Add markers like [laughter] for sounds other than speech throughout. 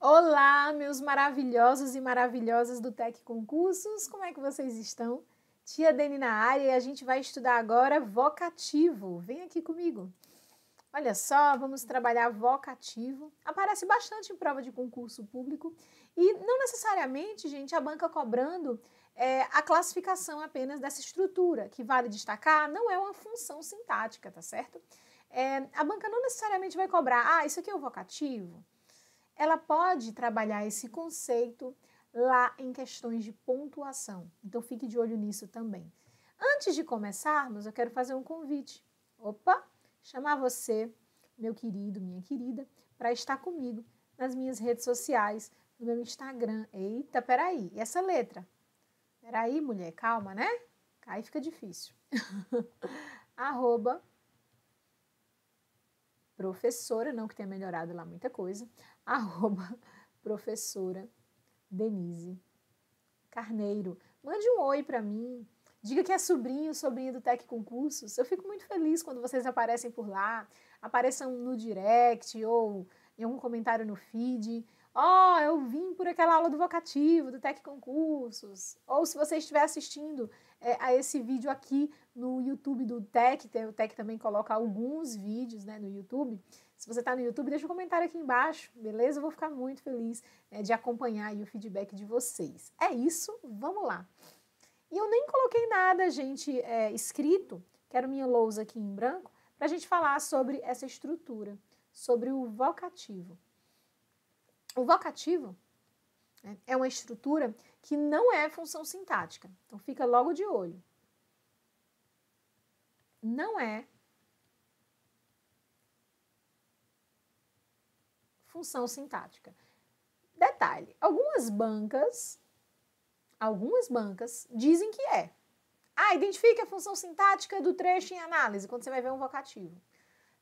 Olá, meus maravilhosos e maravilhosas do Tec Concursos, como é que vocês estão? Tia Deni na área e a gente vai estudar agora vocativo. Vem aqui comigo. Olha só, vamos trabalhar vocativo. Aparece bastante em prova de concurso público e não necessariamente, gente, a banca cobrando é, a classificação apenas dessa estrutura, que vale destacar, não é uma função sintática, tá certo? É, a banca não necessariamente vai cobrar, ah, isso aqui é o vocativo. Ela pode trabalhar esse conceito lá em questões de pontuação. Então fique de olho nisso também. Antes de começarmos, eu quero fazer um convite. Opa! Chamar você, meu querido, minha querida, para estar comigo nas minhas redes sociais, no meu Instagram. Eita, peraí, e essa letra? Peraí, mulher, calma, né? Aí fica difícil. [laughs] Arroba professora, não que tenha melhorado lá muita coisa, arroba [laughs] professora Denise Carneiro. Mande um oi para mim, Diga que é sobrinho, sobrinha do Tec Concursos. Eu fico muito feliz quando vocês aparecem por lá, apareçam no direct ou em algum comentário no feed. Ó, oh, eu vim por aquela aula do vocativo, do Tec Concursos. Ou se você estiver assistindo é, a esse vídeo aqui no YouTube do Tec, o Tec também coloca alguns vídeos né, no YouTube. Se você está no YouTube, deixa um comentário aqui embaixo, beleza? Eu vou ficar muito feliz né, de acompanhar o feedback de vocês. É isso, vamos lá. E eu nem coloquei nada, gente, é, escrito, quero minha lousa aqui em branco, para a gente falar sobre essa estrutura, sobre o vocativo. O vocativo né, é uma estrutura que não é função sintática, então fica logo de olho. Não é função sintática. Detalhe: algumas bancas Algumas bancas dizem que é. Ah, identifique a função sintática do trecho em análise, quando você vai ver um vocativo.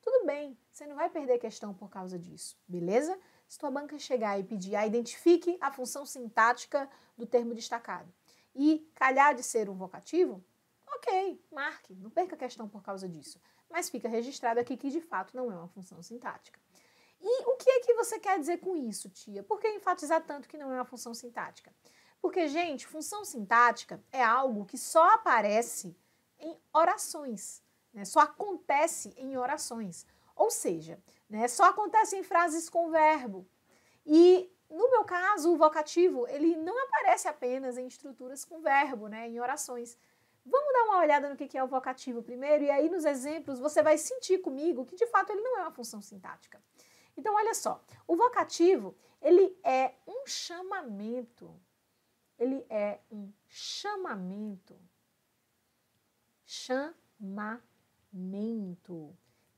Tudo bem, você não vai perder questão por causa disso, beleza? Se tua banca chegar e pedir, ah, identifique a função sintática do termo destacado e calhar de ser um vocativo, ok, marque, não perca questão por causa disso. Mas fica registrado aqui que de fato não é uma função sintática. E o que é que você quer dizer com isso, tia? Por que enfatizar tanto que não é uma função sintática? Porque, gente, função sintática é algo que só aparece em orações, né? só acontece em orações. Ou seja, né, só acontece em frases com verbo. E, no meu caso, o vocativo, ele não aparece apenas em estruturas com verbo, né, em orações. Vamos dar uma olhada no que é o vocativo primeiro, e aí nos exemplos você vai sentir comigo que, de fato, ele não é uma função sintática. Então, olha só, o vocativo, ele é um chamamento, ele é um chamamento. Chamamento.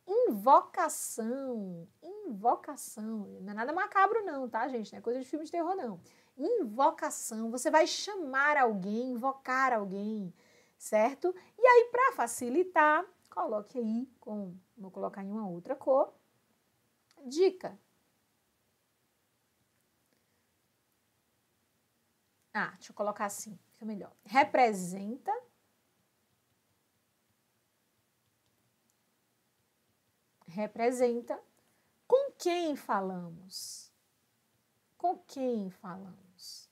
Invocação. Invocação. Não é nada macabro, não, tá, gente? Não é coisa de filme de terror, não. Invocação. Você vai chamar alguém, invocar alguém, certo? E aí, para facilitar, coloque aí com. Vou colocar em uma outra cor. Dica Ah, deixa eu colocar assim, fica melhor. Representa representa com quem falamos. Com quem falamos.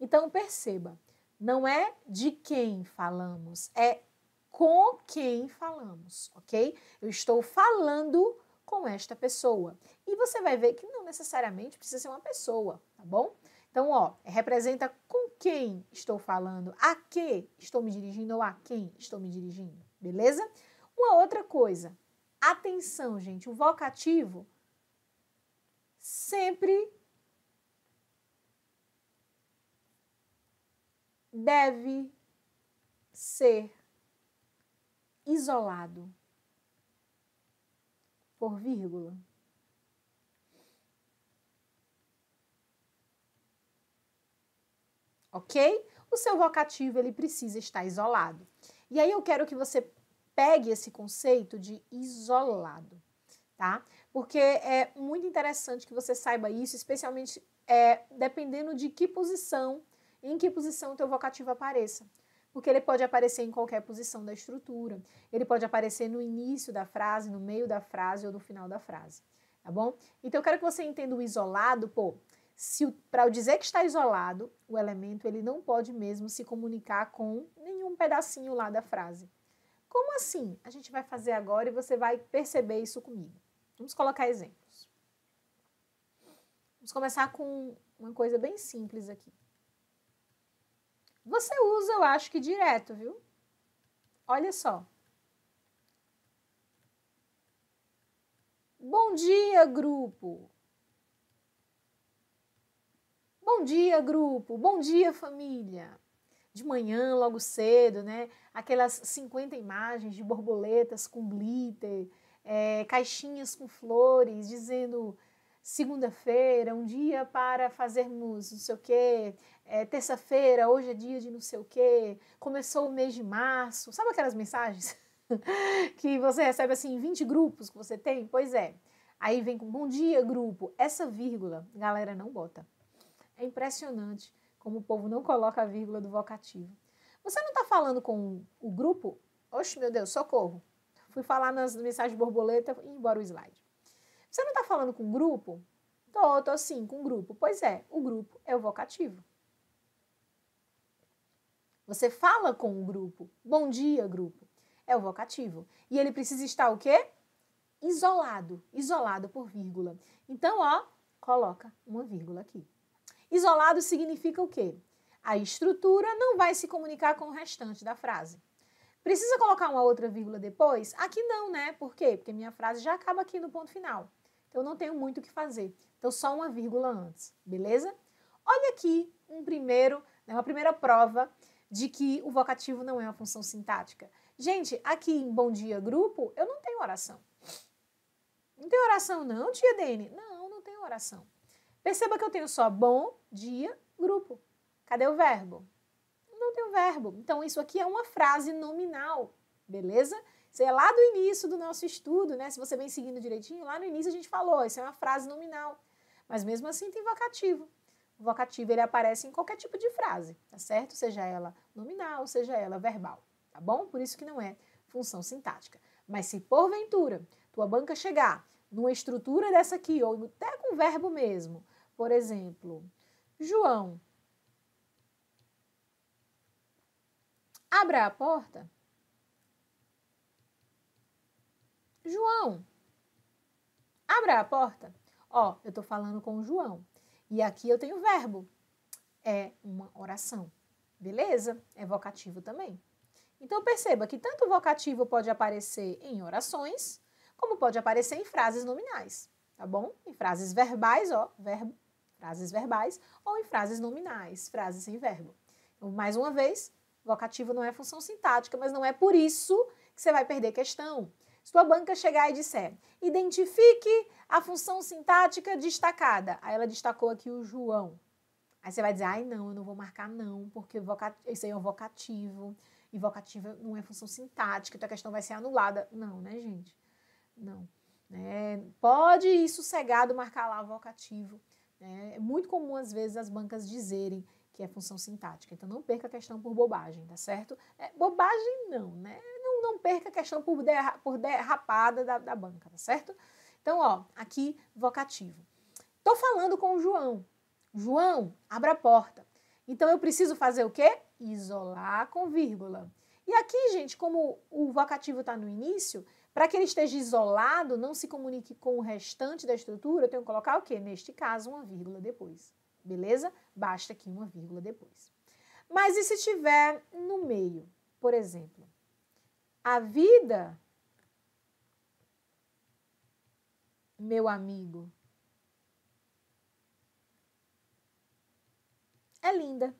Então perceba, não é de quem falamos, é com quem falamos, ok? Eu estou falando com esta pessoa. E você vai ver que não necessariamente precisa ser uma pessoa, tá bom? Então, ó, representa com quem estou falando, a que estou me dirigindo ou a quem estou me dirigindo, beleza? Uma outra coisa, atenção, gente, o vocativo sempre deve ser isolado por vírgula. Ok? O seu vocativo ele precisa estar isolado. E aí eu quero que você pegue esse conceito de isolado, tá? Porque é muito interessante que você saiba isso, especialmente é, dependendo de que posição, em que posição o teu vocativo apareça. porque ele pode aparecer em qualquer posição da estrutura. Ele pode aparecer no início da frase, no meio da frase ou no final da frase, tá bom? Então eu quero que você entenda o isolado, pô, se para dizer que está isolado, o elemento ele não pode mesmo se comunicar com nenhum pedacinho lá da frase. Como assim? A gente vai fazer agora e você vai perceber isso comigo. Vamos colocar exemplos. Vamos começar com uma coisa bem simples aqui. Você usa, eu acho que direto, viu? Olha só. Bom dia, grupo. Bom dia, grupo. Bom dia, família. De manhã, logo cedo, né? Aquelas 50 imagens de borboletas com glitter, é, caixinhas com flores, dizendo segunda-feira, um dia para fazermos não sei o quê, é, terça-feira, hoje é dia de não sei o quê, começou o mês de março. Sabe aquelas mensagens [laughs] que você recebe assim em 20 grupos que você tem? Pois é. Aí vem com bom dia, grupo. Essa vírgula, galera não bota. É impressionante como o povo não coloca a vírgula do vocativo. Você não está falando com o grupo? Oxe, meu Deus, socorro. Fui falar nas mensagens borboleta e embora o slide. Você não está falando com o grupo? Tô, tô sim, com o grupo. Pois é, o grupo é o vocativo. Você fala com o grupo. Bom dia, grupo. É o vocativo. E ele precisa estar o quê? Isolado. Isolado por vírgula. Então, ó, coloca uma vírgula aqui. Isolado significa o quê? A estrutura não vai se comunicar com o restante da frase. Precisa colocar uma outra vírgula depois? Aqui não, né? Por quê? Porque minha frase já acaba aqui no ponto final. Então, não tenho muito o que fazer. Então, só uma vírgula antes, beleza? Olha aqui um primeiro, né, uma primeira prova de que o vocativo não é uma função sintática. Gente, aqui em Bom Dia Grupo, eu não tenho oração. Não tem oração não, tia Dene? Não, não tenho oração. Perceba que eu tenho só bom dia grupo. Cadê o verbo? Não tem o verbo. Então, isso aqui é uma frase nominal, beleza? Isso é lá do início do nosso estudo, né? Se você vem seguindo direitinho, lá no início a gente falou, isso é uma frase nominal. Mas mesmo assim tem vocativo. O vocativo ele aparece em qualquer tipo de frase, tá certo? Seja ela nominal, seja ela verbal, tá bom? Por isso que não é função sintática. Mas se porventura tua banca chegar numa estrutura dessa aqui, ou até com verbo mesmo, por exemplo, João, abra a porta. João, abra a porta. Ó, eu tô falando com o João. E aqui eu tenho verbo. É uma oração. Beleza? É vocativo também. Então perceba que tanto o vocativo pode aparecer em orações, como pode aparecer em frases nominais, tá bom? Em frases verbais, ó, verbo, frases verbais, ou em frases nominais, frases sem verbo. Então, mais uma vez, vocativo não é função sintática, mas não é por isso que você vai perder questão. Se tua banca chegar e disser, identifique a função sintática destacada. Aí ela destacou aqui o João. Aí você vai dizer, ai não, eu não vou marcar não, porque isso aí é um vocativo. E vocativo não é função sintática, então a questão vai ser anulada. Não, né, gente? Não. É, pode ir sossegado marcar lá vocativo. Né? É muito comum, às vezes, as bancas dizerem que é função sintática. Então, não perca a questão por bobagem, tá certo? É, bobagem não, né? Não, não perca a questão por, derra, por derrapada da, da banca, tá certo? Então, ó, aqui, vocativo. Tô falando com o João. João, abra a porta. Então, eu preciso fazer o quê? Isolar com vírgula. E aqui, gente, como o vocativo está no início, para que ele esteja isolado, não se comunique com o restante da estrutura, eu tenho que colocar o quê? Neste caso, uma vírgula depois. Beleza? Basta aqui uma vírgula depois. Mas e se estiver no meio? Por exemplo, a vida, meu amigo, é linda.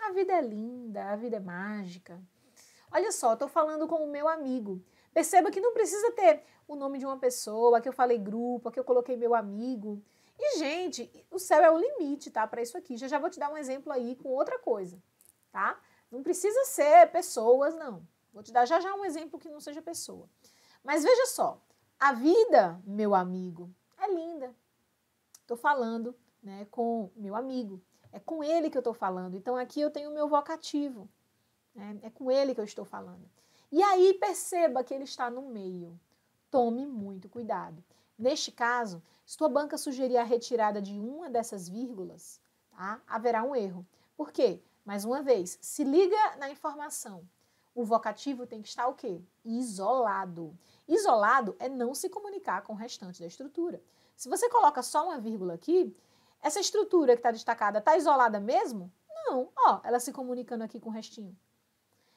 A vida é linda, a vida é mágica. Olha só, estou falando com o meu amigo. Perceba que não precisa ter o nome de uma pessoa, que eu falei grupo, que eu coloquei meu amigo. E, gente, o céu é o limite, tá? Para isso aqui. Já já vou te dar um exemplo aí com outra coisa, tá? Não precisa ser pessoas, não. Vou te dar já já um exemplo que não seja pessoa. Mas veja só, a vida, meu amigo, é linda. Estou falando né, com meu amigo. É com ele que eu estou falando. Então aqui eu tenho o meu vocativo. Né? É com ele que eu estou falando. E aí perceba que ele está no meio. Tome muito cuidado. Neste caso, se tua banca sugerir a retirada de uma dessas vírgulas, tá? haverá um erro. Por quê? Mais uma vez, se liga na informação. O vocativo tem que estar o quê? Isolado. Isolado é não se comunicar com o restante da estrutura. Se você coloca só uma vírgula aqui, essa estrutura que está destacada está isolada mesmo? Não. Ó, ela se comunicando aqui com o restinho.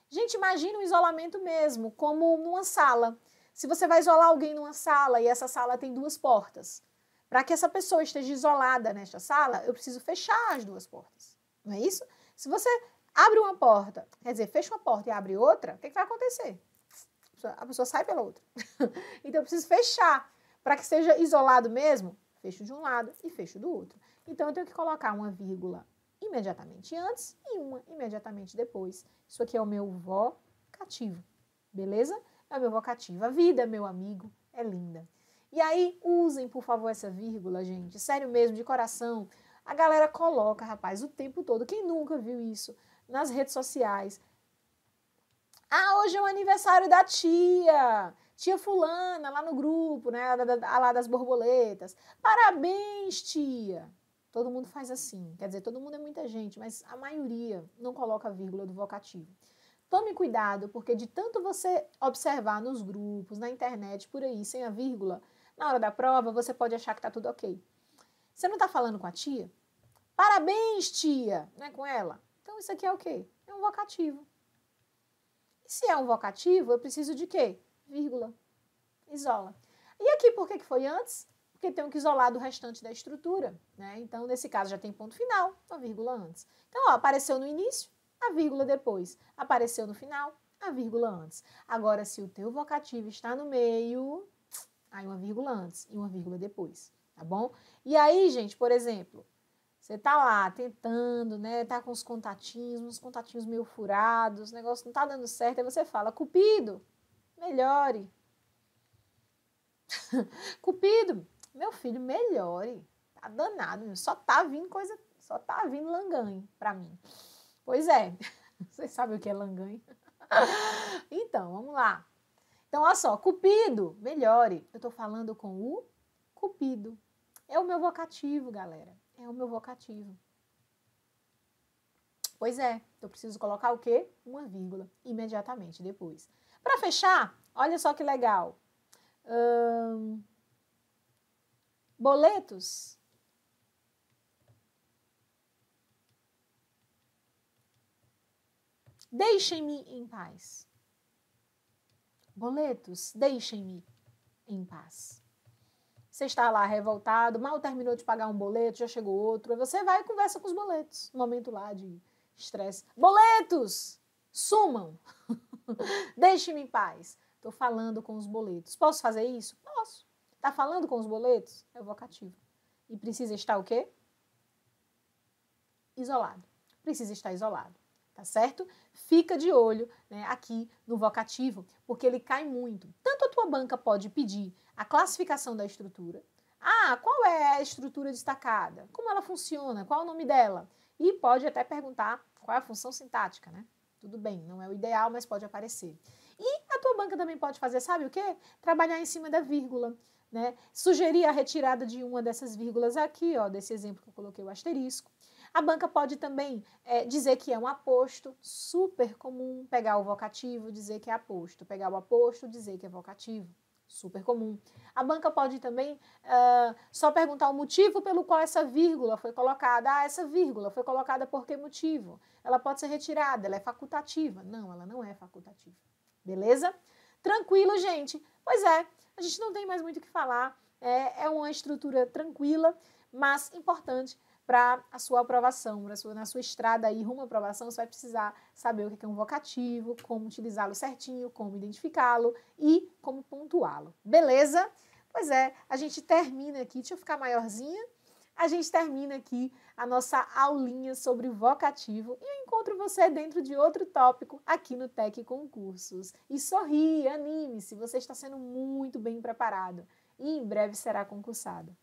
Gente, imagina o isolamento mesmo, como numa sala. Se você vai isolar alguém numa sala e essa sala tem duas portas, para que essa pessoa esteja isolada nesta sala, eu preciso fechar as duas portas. Não é isso? Se você abre uma porta, quer dizer, fecha uma porta e abre outra, o que, que vai acontecer? A pessoa sai pela outra. [laughs] então eu preciso fechar. Para que seja isolado mesmo, fecho de um lado e fecho do outro. Então eu tenho que colocar uma vírgula imediatamente antes e uma imediatamente depois. Isso aqui é o meu vocativo, beleza? É o meu vocativo. A vida, meu amigo, é linda. E aí, usem, por favor, essa vírgula, gente. Sério mesmo, de coração. A galera coloca, rapaz, o tempo todo. Quem nunca viu isso nas redes sociais? Ah, hoje é o aniversário da tia. Tia fulana, lá no grupo, né? Lá das borboletas. Parabéns, tia. Todo mundo faz assim. Quer dizer, todo mundo é muita gente, mas a maioria não coloca a vírgula do vocativo. Tome cuidado, porque de tanto você observar nos grupos, na internet, por aí, sem a vírgula, na hora da prova, você pode achar que está tudo ok. Você não está falando com a tia? Parabéns, tia! Não é com ela? Então isso aqui é o quê? É um vocativo. E se é um vocativo, eu preciso de quê? Vírgula. Isola. E aqui, por que, que foi antes? Porque tenho que isolar do restante da estrutura. Né? Então, nesse caso, já tem ponto final, a vírgula antes. Então, ó, apareceu no início, a vírgula depois. Apareceu no final, a vírgula antes. Agora, se o teu vocativo está no meio, aí uma vírgula antes e uma vírgula depois, tá bom? E aí, gente, por exemplo, você tá lá tentando, né? Tá com os contatinhos, uns contatinhos meio furados, o negócio não tá dando certo, aí você fala, Cupido, melhore. [laughs] Cupido, meu filho, melhore. Tá danado, só tá vindo coisa, só tá vindo langanho pra mim. Pois é, [laughs] vocês sabem o que é langanho? [laughs] então, vamos lá. Então, olha só, cupido, melhore. Eu estou falando com o cupido. É o meu vocativo, galera. É o meu vocativo. Pois é, eu preciso colocar o quê? Uma vírgula imediatamente depois. Para fechar, olha só que legal. Hum, boletos Deixem-me em paz. Boletos, deixem-me em paz. Você está lá revoltado, mal terminou de pagar um boleto, já chegou outro, aí você vai e conversa com os boletos. Momento lá de estresse. Boletos, sumam. [laughs] Deixe-me em paz. Estou falando com os boletos. Posso fazer isso? Posso. Está falando com os boletos? É vocativo. E precisa estar o quê? Isolado. Precisa estar isolado tá certo? Fica de olho né, aqui no vocativo, porque ele cai muito. Tanto a tua banca pode pedir a classificação da estrutura. Ah, qual é a estrutura destacada? Como ela funciona? Qual é o nome dela? E pode até perguntar qual é a função sintática, né? Tudo bem, não é o ideal, mas pode aparecer. E a tua banca também pode fazer, sabe o quê? Trabalhar em cima da vírgula. Né? Sugerir a retirada de uma dessas vírgulas aqui, ó, desse exemplo que eu coloquei o asterisco. A banca pode também é, dizer que é um aposto, super comum pegar o vocativo, dizer que é aposto, pegar o aposto, dizer que é vocativo, super comum. A banca pode também uh, só perguntar o motivo pelo qual essa vírgula foi colocada. Ah, essa vírgula foi colocada por que motivo? Ela pode ser retirada, ela é facultativa. Não, ela não é facultativa. Beleza? Tranquilo, gente? Pois é, a gente não tem mais muito o que falar. É, é uma estrutura tranquila, mas importante para a sua aprovação, sua, na sua estrada aí rumo à aprovação, você vai precisar saber o que é um vocativo, como utilizá-lo certinho, como identificá-lo e como pontuá-lo. Beleza? Pois é, a gente termina aqui, deixa eu ficar maiorzinha, a gente termina aqui a nossa aulinha sobre vocativo e eu encontro você dentro de outro tópico aqui no Tec Concursos. E sorri, anime-se, você está sendo muito bem preparado e em breve será concursado.